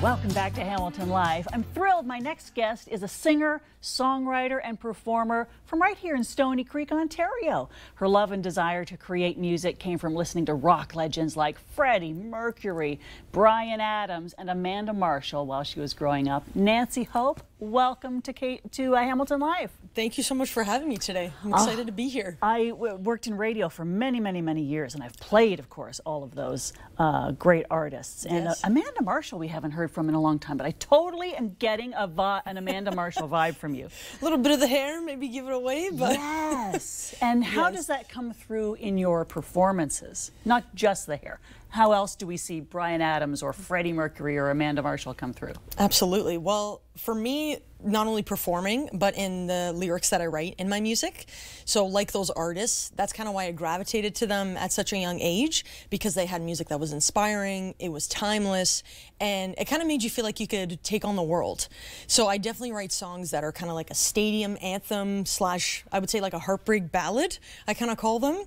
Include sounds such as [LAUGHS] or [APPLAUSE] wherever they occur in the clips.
Welcome back to Hamilton Life. I'm thrilled my next guest is a singer, songwriter, and performer from right here in Stoney Creek, Ontario. Her love and desire to create music came from listening to rock legends like Freddie Mercury, Bryan Adams, and Amanda Marshall while she was growing up. Nancy Hope, welcome to, Kate, to uh, Hamilton Life. Thank you so much for having me today. I'm excited uh, to be here. I worked in radio for many, many, many years, and I've played, of course, all of those uh, great artists. And yes. uh, Amanda Marshall, we haven't heard from in a long time, but I totally am getting a an Amanda Marshall vibe from you. [LAUGHS] A little bit of the hair, maybe give it away, but yes. And how [LAUGHS] yes. does that come through in your performances? Not just the hair. How else do we see Bryan Adams or Freddie Mercury or Amanda Marshall come through? Absolutely. Well, for me, not only performing, but in the lyrics that I write in my music. So, like those artists, that's kind of why I gravitated to them at such a young age because they had music that was inspiring, it was timeless, and it kind of made you feel like you could take on the world. So, I definitely write songs that are kind of like a stadium anthem slash, I would say, like a heartbreak ballad, I kind of call them.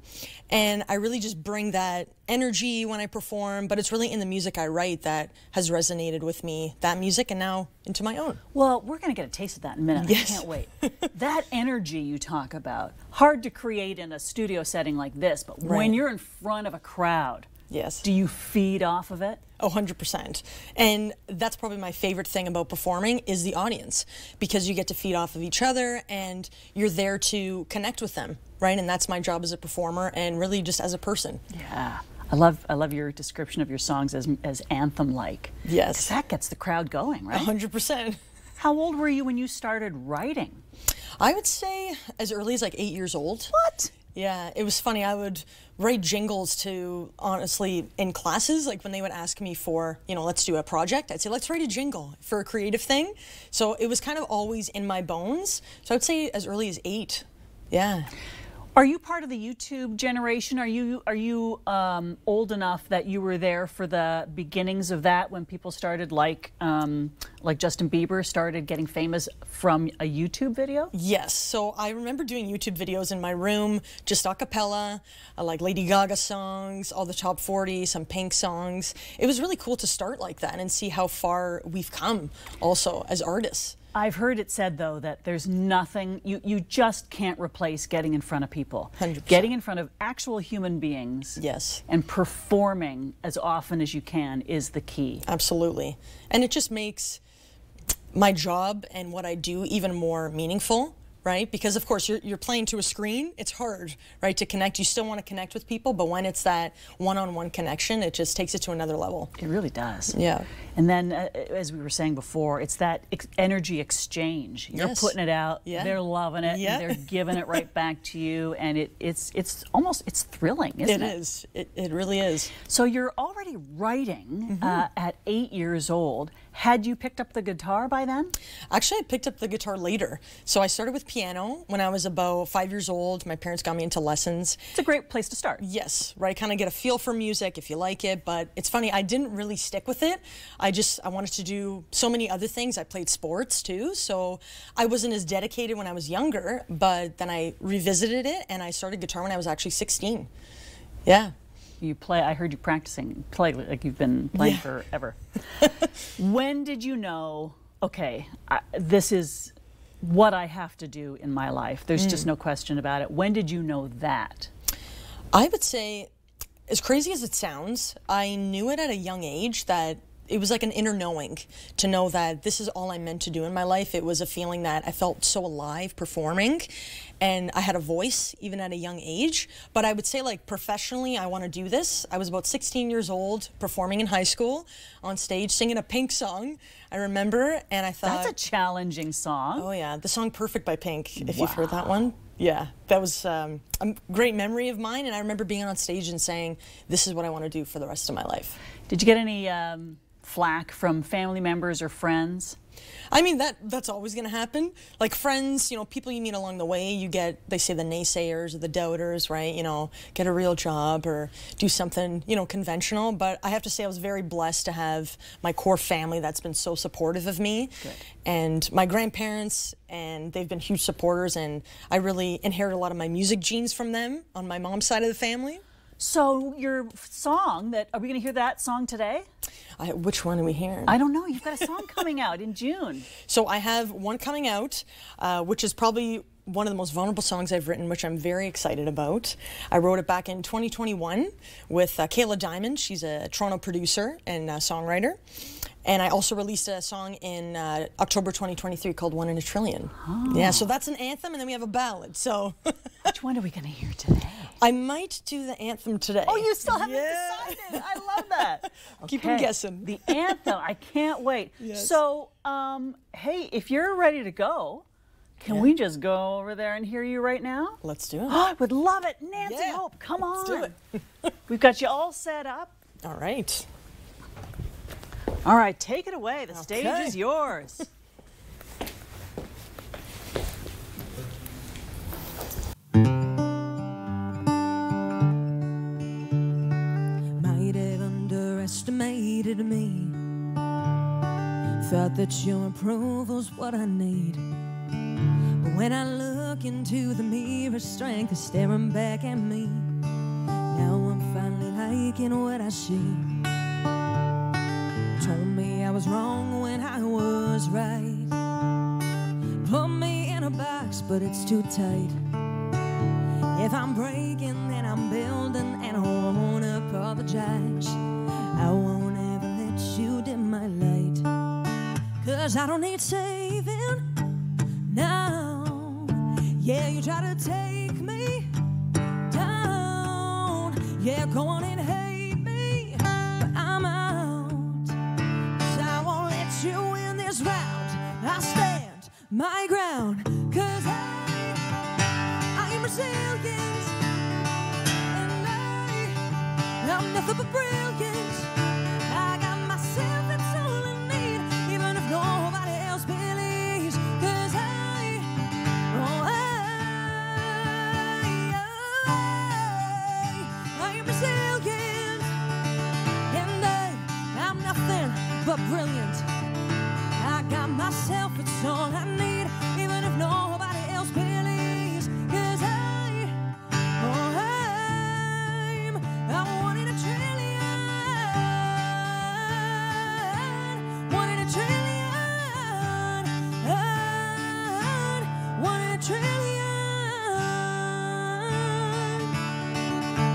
And I really just bring that energy when I perform, but it's really in the music I write that has resonated with me, that music, and now into my own. Well, we're going to get a taste of that in a minute. Yes. I can't wait. [LAUGHS] that energy you talk about, hard to create in a studio setting like this, but right. when you're in front of a crowd, yes. do you feed off of it? Oh, 100%. And that's probably my favorite thing about performing is the audience because you get to feed off of each other and you're there to connect with them, right? And that's my job as a performer and really just as a person. Yeah. I love I love your description of your songs as as anthem like. Yes. That gets the crowd going, right? 100%. How old were you when you started writing? I would say as early as like 8 years old. What? Yeah, it was funny. I would write jingles to, honestly, in classes, like when they would ask me for, you know, let's do a project, I'd say, let's write a jingle for a creative thing. So it was kind of always in my bones. So I would say as early as eight. Yeah. Are you part of the YouTube generation? Are you are you um, old enough that you were there for the beginnings of that when people started like um, like Justin Bieber started getting famous from a YouTube video? Yes. So I remember doing YouTube videos in my room, just a cappella, uh, like Lady Gaga songs, all the top 40, some Pink songs. It was really cool to start like that and see how far we've come also as artists. I've heard it said though that there's nothing you you just can't replace getting in front of people. 100%. Getting in front of actual human beings. Yes. And performing as often as you can is the key. Absolutely. And it just makes my job and what I do even more meaningful right? Because of course you're, you're playing to a screen. It's hard, right, to connect. You still want to connect with people, but when it's that one-on-one connection, it just takes it to another level. It really does. Yeah. And then, uh, as we were saying before, it's that ex energy exchange. You're yes. putting it out. Yeah. They're loving it. Yeah. they're giving it right back to you, and it, it's it's almost it's thrilling, isn't it? It is. It, it really is. So you're already writing mm -hmm. uh, at eight years old. Had you picked up the guitar by then? Actually, I picked up the guitar later. So I started with piano when I was about five years old. My parents got me into lessons. It's a great place to start. Yes, right. Kind of get a feel for music if you like it. But it's funny, I didn't really stick with it. I just I wanted to do so many other things. I played sports too, so I wasn't as dedicated when I was younger. But then I revisited it and I started guitar when I was actually 16. Yeah you play. I heard you practicing play like you've been playing yeah. forever. [LAUGHS] when did you know? Okay, I, this is what I have to do in my life. There's mm. just no question about it. When did you know that? I would say, as crazy as it sounds, I knew it at a young age that it was like an inner knowing to know that this is all I'm meant to do in my life. It was a feeling that I felt so alive performing and I had a voice even at a young age. But I would say like professionally, I want to do this. I was about 16 years old performing in high school on stage singing a Pink song. I remember and I thought. That's a challenging song. Oh yeah, the song Perfect by Pink, if wow. you've heard that one. Yeah, that was um, a great memory of mine. And I remember being on stage and saying, this is what I want to do for the rest of my life. Did you get any um flack from family members or friends? I mean that that's always going to happen. Like friends, you know, people you meet along the way, you get they say the naysayers or the doubters, right? You know, get a real job or do something, you know, conventional, but I have to say I was very blessed to have my core family that's been so supportive of me. Good. And my grandparents and they've been huge supporters and I really inherited a lot of my music genes from them on my mom's side of the family. So your song that are we going to hear that song today? I, which one are we hearing? I don't know. You've got a song coming out in June. [LAUGHS] So I have one coming out, uh, which is probably one of the most vulnerable songs I've written, which I'm very excited about. I wrote it back in 2021 with uh, Kayla Diamond. She's a Toronto producer and uh, songwriter. And I also released a song in uh, October 2023 called One in a Trillion. Oh. Yeah, so that's an anthem, and then we have a ballad. So, [LAUGHS] which one are we going to hear today? I might do the anthem today. Oh, you still haven't yeah. decided. I love that. [LAUGHS] Okay. Keep them guessing. The anthem. I can't wait. [LAUGHS] Yes. So, um, hey, if you're ready to go, can yeah. we just go over there and hear you right now? Let's do [GASPS] it. Oh, I would love it. Nancy yeah. Hope, come on. Let's do it. [LAUGHS] We've got you all set up. All right. All right, take it away. The okay. stage is yours. [LAUGHS] Might have underestimated me. Thought that your approval's what I need. When I look into the mirror, strength is staring back at me. Now I'm finally liking what I see told me I was wrong when I was right. Put me in a box, but it's too tight. If I'm breaking, then I'm building, and I won't apologize. I won't ever let you dim my light. Cause I don't need saving you try to take me down. Yeah, go on and hate. Me, but I'm out. I won't let you win this round. I stand my ground, cause I, I'm resilient, and I, I'm nothing but brilliant.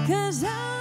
Cause I